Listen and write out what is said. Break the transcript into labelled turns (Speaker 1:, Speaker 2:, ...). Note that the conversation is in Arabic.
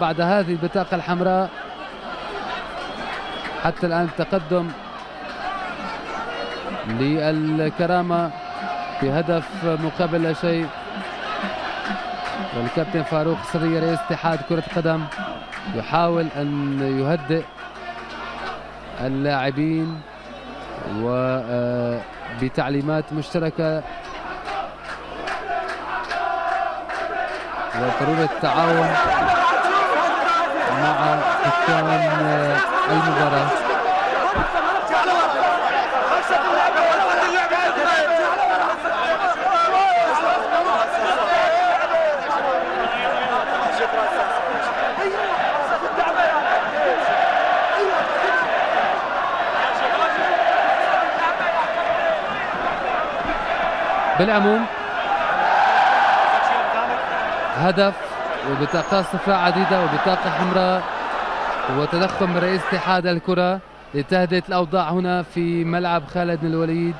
Speaker 1: بعد هذه البطاقة الحمراء. حتى الآن تقدم للكرامة في هدف مقابل لا شيء. والكابتن فاروق سرية رئيس اتحاد كرة قدم يحاول أن يهدئ اللاعبين وبتعليمات مشتركة. وضرورة التعاون. المباراة. بالعموم هدف وبطاقات صفراء عديدة وبطاقة حمراء. وتدخل رئيس اتحاد الكرة لتهدئة الأوضاع هنا في ملعب خالد الوليد.